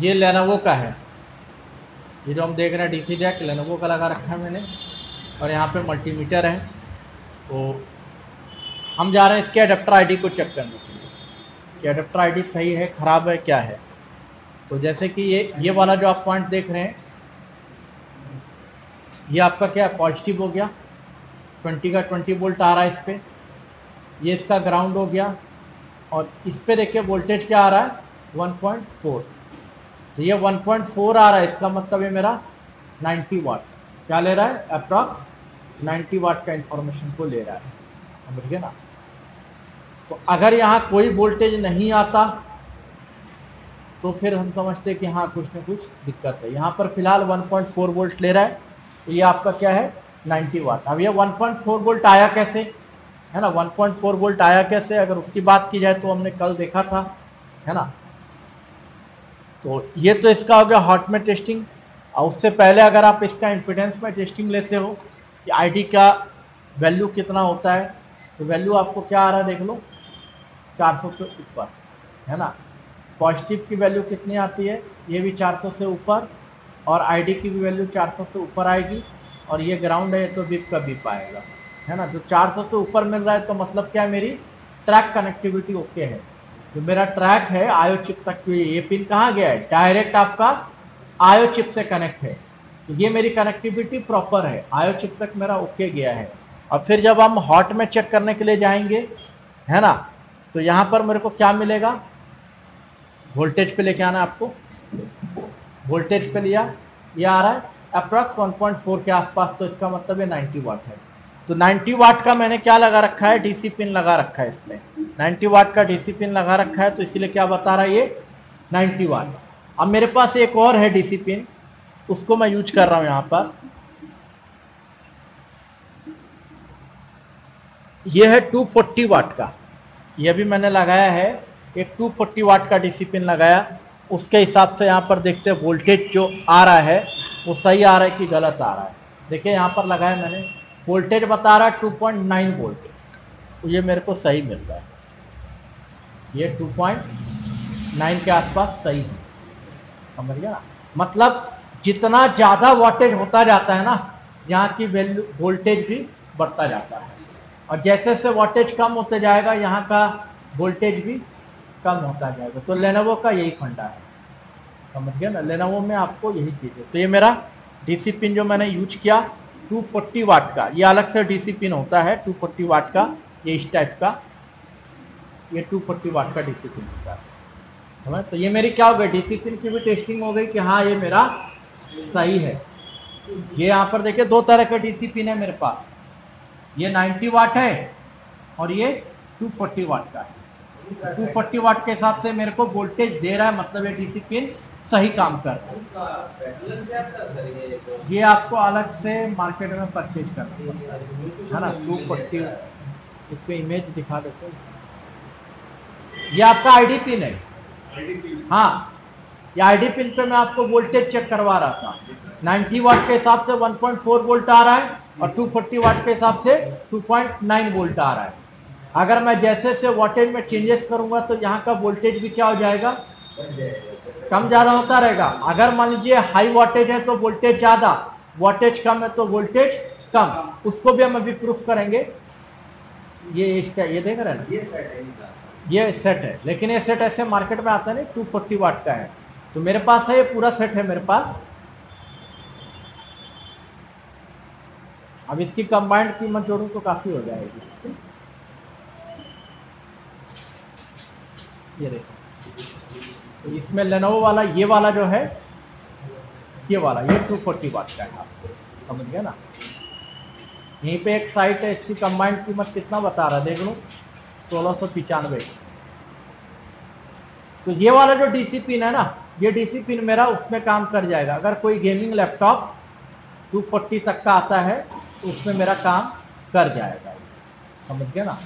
ये लेनोवो का है। ये जो हम देख रहे हैं डीसी जैक लेनोवो का लगा रखा है मैंने। और यहाँ पे मल्टीमीटर है। तो हम जा रहे हैं इसके अडेप्टर आईडी को चेक करने के लिए। कि अडेप्टर आईडी सही है, ख़राब है, क्या है? तो जैसे कि ये ये वाला जो आप पॉइंट देख रहे हैं, ये आपका क्या पॉजिटिव हो गया। 20 का 20 वोल्ट आ रहा है इस पर ये इसका ग्राउंड हो गया। और इस पर देखिए वोल्टेज क्या आ रहा है? 1.4 तो ये 1.4 आ रहा है, इसका मतलब ये मेरा 90 वाट क्या ले रहा है? अप्रॉक्स 90 वाट का इंफॉर्मेशन को ले रहा है। समझ ना? तो अगर यहाँ कोई वोल्टेज नहीं आता तो फिर हम समझते कि हाँ कुछ ना कुछ दिक्कत है। यहाँ पर फ़िलहाल 1.4 वोल्ट ले रहा है तो ये आपका क्या है? 90 वाट अब ये 1.4 वोल्ट आया कैसे? है ना? 1.4 वोल्ट आया कैसे? अगर उसकी बात की जाए तो हमने कल देखा था, है ना? तो ये तो इसका हो गया हॉट में टेस्टिंग और उससे पहले अगर आप इसका इम्पिडेंस में टेस्टिंग लेते हो कि आईडी का वैल्यू कितना होता है तो वैल्यू आपको क्या आ रहा है देख लो 400 से ऊपर, है ना? पॉजिटिव की वैल्यू कितनी आती है? ये भी 400 से ऊपर और आईडी की भी वैल्यू 400 से ऊपर आएगी और ये ग्राउंड है तो बिप का बिप आएगा, है ना? जो 400 से ऊपर मिल रहा है तो मतलब क्या है मेरी? ट्रैक कनेक्टिविटी ओके है। जो मेरा ट्रैक है, आयो चिप तक ये पिन कहाँ गया है? डायरेक्ट आपका आयो चिप से कनेक्ट है। तो ये मेरी कनेक्टिविटी प्रॉपर है। आयो चिप तक मेरा ओके गया है। और फिर जब हम हॉट में चेक करने के लिए जाएँगे, है ना? तो यहाँ पर मेरे को क्या मिलेगा? वोल्टेज पे लेके आना आपको। वोल्टेज पे लिया। ये आ रहा है। अप्रॉक्स 1.4 के आसपास तो इसका मतलब ये 90 वाट है। तो 90 वाट का मैंने क्या लगा रखा है? डीसी पिन लगा रखा है इसमें। 90 वाट का डीसी पिन लगा रखा है तो इसीलिए क्या बता रहा है ये? 90 वाट। अब मेरे पास एक और है डीसी पिन उसको मैं यूज़ कर रहा हूँ यहाँ पर। यह है 240 वाट का। यह भी मैंने लगाया है, एक 240 वाट का डीसी पिन लगाया। उसके हिसाब से यहाँ पर देखते हैं वोल्टेज जो आ रहा है, वो सही आ रहा है कि गलत आ रहा है। देखिए यहाँ पर लगाया मैंने, वोल्टेज बता रहा है 2.9 वोल्ट। तो ये मेरे को सही मिल रहा है। ये 2.9 के आसपास सही है। समझ गया मतलब जितना ज़्यादा वोल्टेज होता जाता है ना, यहाँ की वैल्यू वोल्टेज भी बढ़ता जाता है। और जैसे जैसे वोल्टेज कम होते जाएगा, यहाँ का वोल्टेज भी कम होता जाएगा। तो लेनोवो का यही फंडा है। समझ गया ना? लेनोवो में आपको यही चीज़ है। तो ये मेरा डीसी पिन जो मैंने यूज़ किया 240 वाट का, ये अलग से डीसी पिन होता है 240 वाट का, ये इस टाइप का। ये 240 वाट का डीसी पिन होता है तो ये मेरी क्या हो गई? डीसी पिन की भी टेस्टिंग हो गई कि हाँ ये मेरा सही है। ये यहाँ पर देखिए, दो तरह का डीसी पिन है मेरे पास। ये 90 वाट है और ये 240 वाट का है। 240 वाट के हिसाब से मेरे को वोल्टेज दे रहा है मतलब ये डीसी पिन सही काम कर रहा है। ये आपको अलग से मार्केट में परचेज करना है। ना? टू फोर्टी इस पे इमेज दिखा देते हैं। ये आपका आईडी पिन है। हाँ। ये आईडी पिन पे मैं आपको वोल्टेज चेक करवा रहा था। 90 वाट के हिसाब से 1.4 वोल्ट आ रहा है और 240 वाट के हिसाब से 2.9 वोल्ट आ रहा है। अगर मैं जैसे से वोल्टेज में चेंजेस करूँगा तो यहाँ का वोल्टेज भी क्या हो जाएगा? कम ज़्यादा होता रहेगा। अगर मान लीजिए हाई वोल्टेज है तो वोल्टेज ज़्यादा वोल्टेज कम है तो वोल्टेज कम। उसको भी हम अभी प्रूफ करेंगे। ये ये देख रहे हैं ये सेट है। लेकिन ये सेट ऐसे मार्केट में आता नहीं टू फोर्टी वाट का है। तो मेरे पास है, ये पूरा सेट है मेरे पास। अब इसकी कंबाइंड कीमत जोड़ू तो काफ़ी हो जाएगी। ये देखो। तो इसमें लेनोवो वाला, ये वाला जो है, ये वाला, ये 240 फोर्टी वाट का है आपको। समझ गया ना? यहीं पे एक साइट है, इसकी कंबाइंड कीमत कितना बता रहा है? देख लो। सोलह सौ पिचानवे। तो ये वाला जो डीसी पिन है ना, ये डीसी पिन मेरा उसमें काम कर जाएगा। अगर कोई गेमिंग लैपटॉप 240 तक का आता है तो उसमें मेरा काम कर जाएगा। समझ गया ना?